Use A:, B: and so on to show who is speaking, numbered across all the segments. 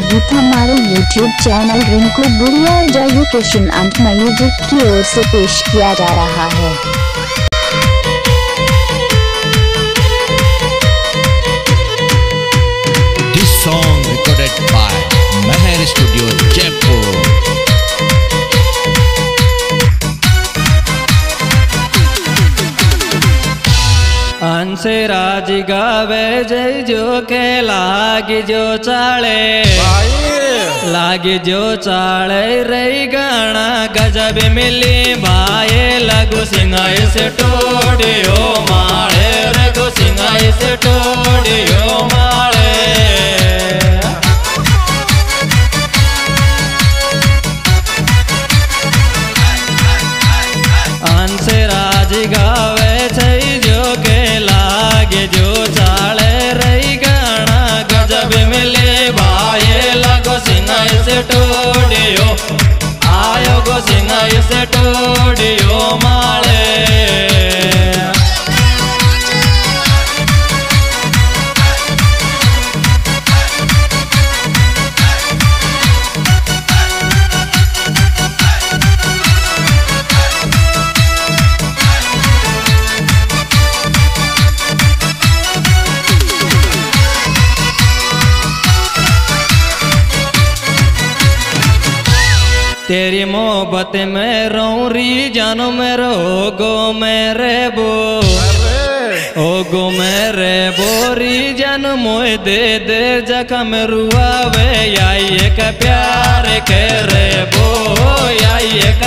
A: गीत हमारे YouTube channel Rinku बुढ़िया एजुकेशन एंड म्यूज़िक की ओर से पेश किया जा रहा है।
B: हंसराज गावे जय जो के लाग जो चाले। लाग जो चाले रही गाना गजब मिली। भाई लघु सिंह से टोड़ियो माड़े रघु सिंह से टोड़ियो मारे सिंगाई से टोड़ियो आयो गो सिंगाई तेरी मोहब्बत में रौरी जानो मेरो गो मेरे बो। ओ गो मेरे बोरी जन मोए दे दे जखम रुआवे आई एक प्यार के रे बो आई एक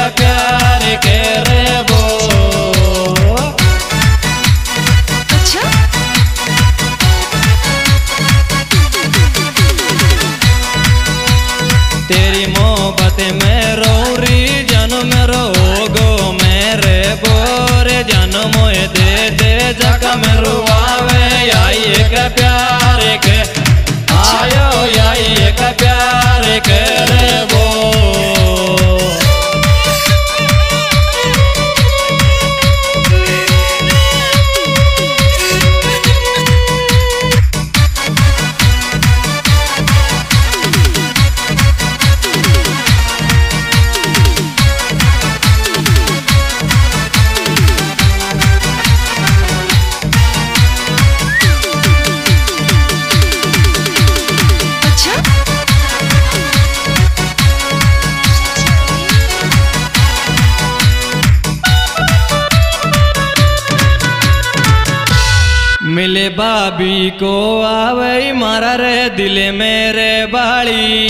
B: मिले बाबी को आवे मारा रे दिल मेरे बाड़ी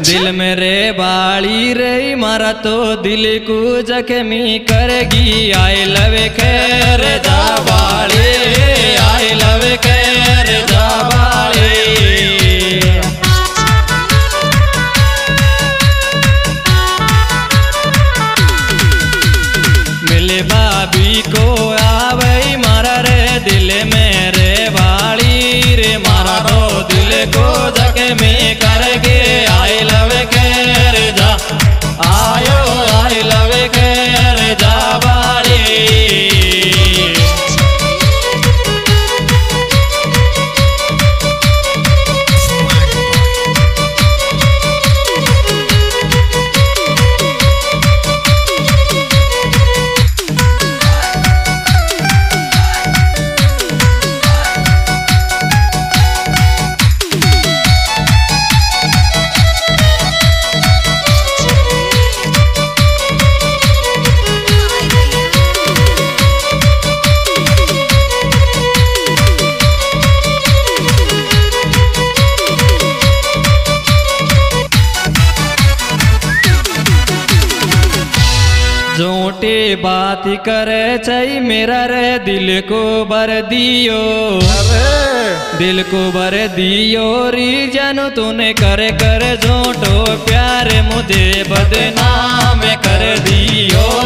B: दिल मेरे बाली रे मारा तो दिल को जख्मी करेगी। आई लव खैर जा बाड़ी आई लव खैर जा बात करे चाह मेरा रे दिल को बर दियो। दिल को बर दियो री जानो तूने करे कर झोटो प्यार मुझे बदनाम कर दियो।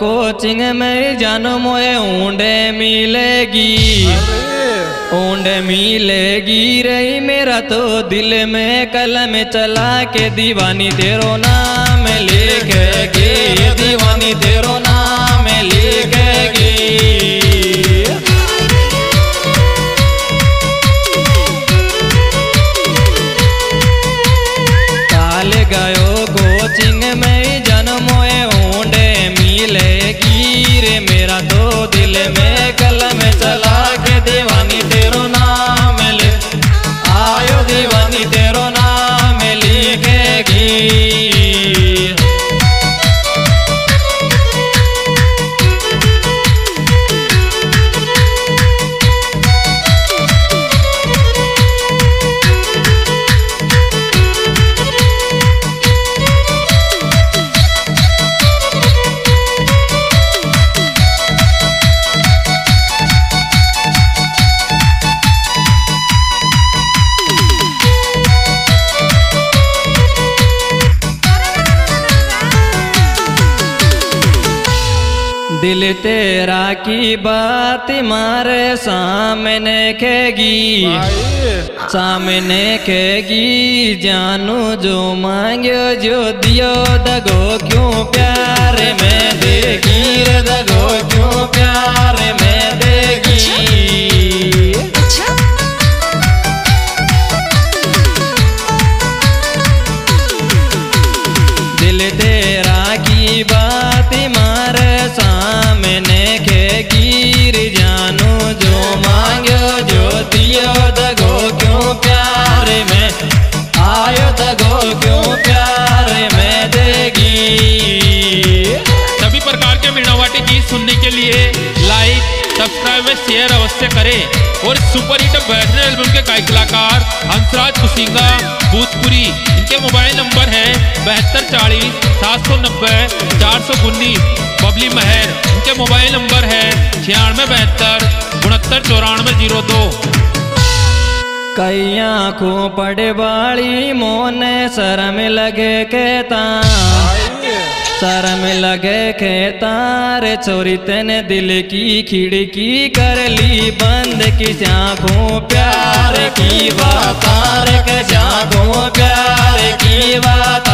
B: कोचिंग में जानो मोए ऊंडे मिलेगी। ऊंडे मिलेगी रही मेरा तो दिल में कलम चला के दीवानी तेरो नाम लिखेगी दीवानी तेरो नाम लिखेगी दिल तेरा की बात मारे सामने खेगी। सामने खेगी, जानू जो मांगो, जो दियो दगो क्यों प्यार में देगी? दगो क्यों प्यार में देगी? दिल तेरा की बात क्यों प्यार में देगी?
C: सभी प्रकार के मीणावाटी गीत सुनने के लिए लाइक सब्सक्राइब शेयर अवश्य करें। और सुपर हिट बैठने एल्बम के गायक कलाकार हंसराज कुसिंगा, भूतपुरी, इनके मोबाइल नंबर है बहत्तर चालीस, सात सौ नब्बे, चार सौ उन्नीस, बबली महर। इनके मोबाइल नंबर है छियानवे बहत्तर, उनहत्तर, चौरानवे ज़ीरो दो।
B: कई आँखों पड़े बाड़ी मोने शर्म लगे कहता शर्म लगे कहता रे चोरी तेने दिल की खिड़की कर ली। बंद की आँखों प्यार की बात रे के प्यार की बात।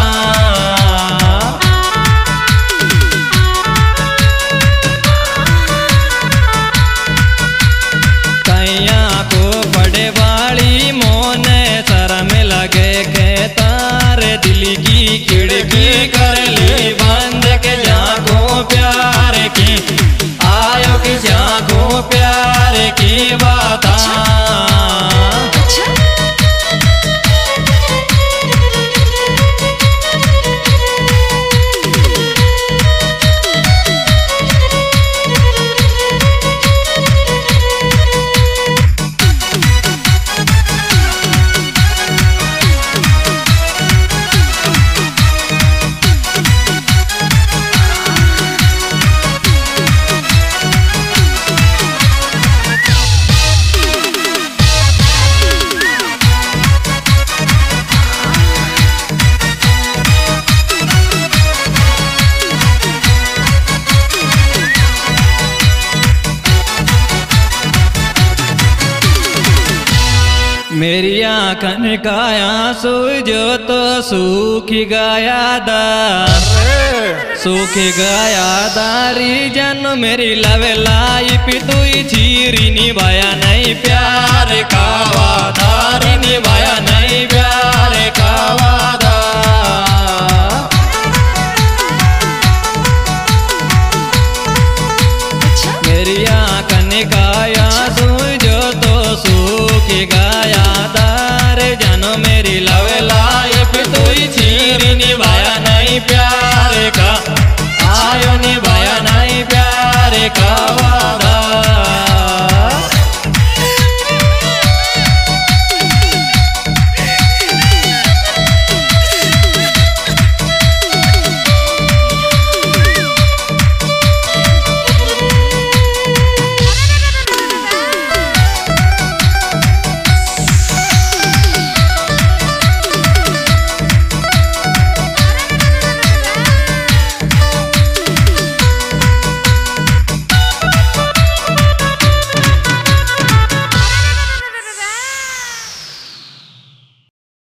B: प्यार की मेरी आंखन का आँसू जो तो सूख गया दार सूख गया दारी जन मेरी लवे लाई पितुई चीरी निभाया नहीं, प्यार का वादा।